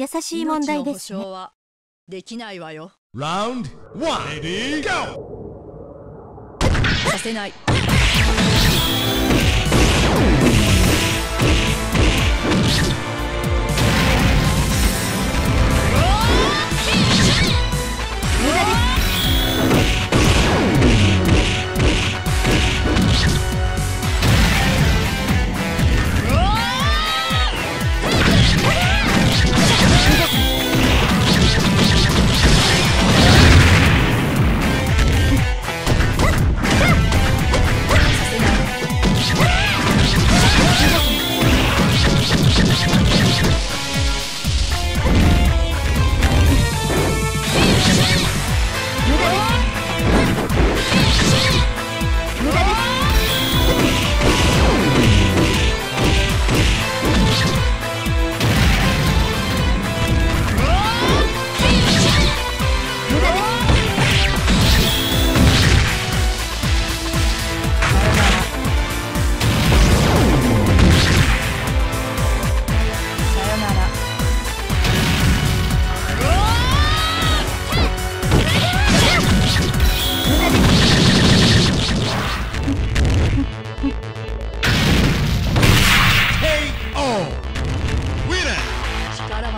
優しい問題ですね命の保証はできないわよ Round one. Ready, go! させない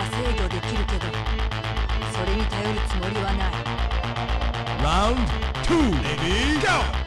は制御できるけどそれに頼るつもりはない。2